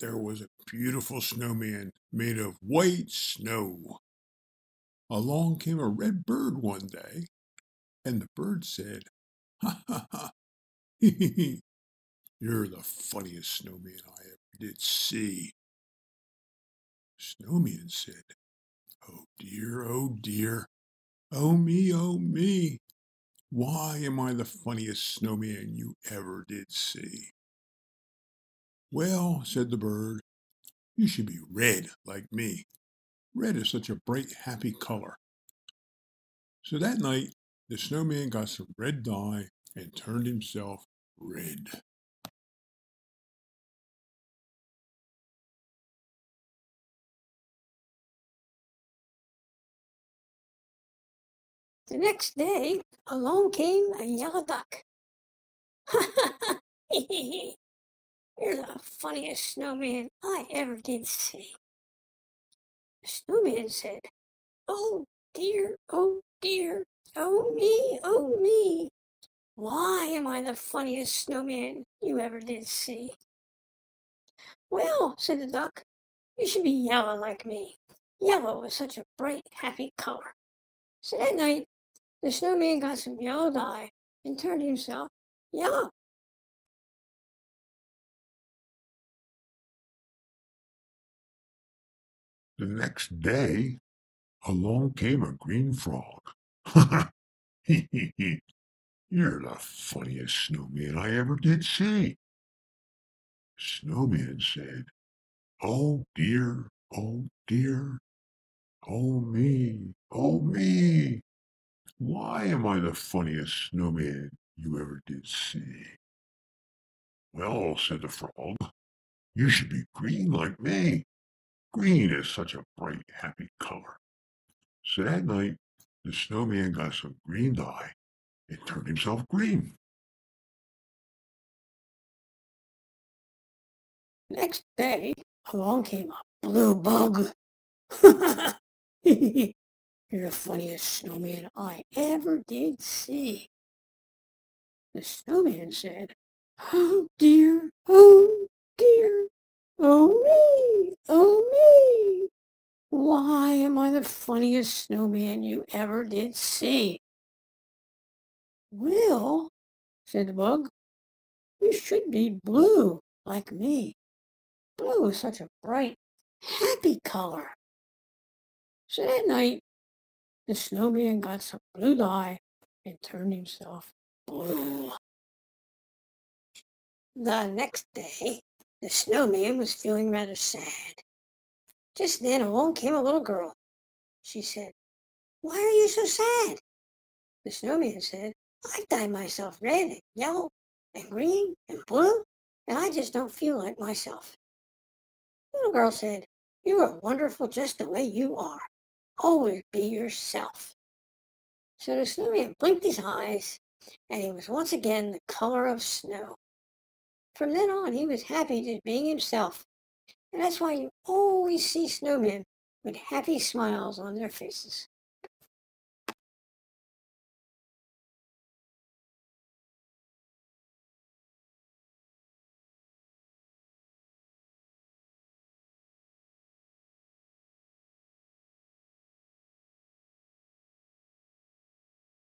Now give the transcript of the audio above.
there was a beautiful snowman made of white snow. Along came a red bird one day, and the bird said, Ha ha ha, you're the funniest snowman I ever did see. Snowman said, Oh dear, oh dear, oh me, oh me, why am I the funniest snowman you ever did see? Well, said the bird, you should be red like me. Red is such a bright, happy color. So that night, the snowman got some red dye and turned himself red. The next day, along came a yellow duck. You're the funniest snowman I ever did see. The snowman said, Oh dear, oh dear, oh me, oh me. Why am I the funniest snowman you ever did see? Well, said the duck, you should be yellow like me. Yellow is such a bright, happy color. So that night, the snowman got some yellow dye and turned himself yellow. The next day, along came a green frog. Hee hee hee, you're the funniest snowman I ever did see. Snowman said, Oh dear, oh dear, oh me, oh me. Why am I the funniest snowman you ever did see? Well, said the frog, you should be green like me. Green is such a bright, happy color. So that night, the snowman got some green dye and turned himself green. Next day, along came a blue bug. You're the funniest snowman I ever did see. The snowman said, Oh dear, oh dear, oh me. Why am I the funniest snowman you ever did see? Well, said the bug, you should be blue like me. Blue is such a bright, happy color. So that night, the snowman got some blue dye and turned himself blue. The next day, the snowman was feeling rather sad. Just then along came a little girl. She said, Why are you so sad? The snowman said, I dye myself red and yellow and green and blue, and I just don't feel like myself. The little girl said, You are wonderful just the way you are. Always be yourself. So the snowman blinked his eyes, and he was once again the color of snow. From then on, he was happy just being himself, and that's why you always see snowmen with happy smiles on their faces.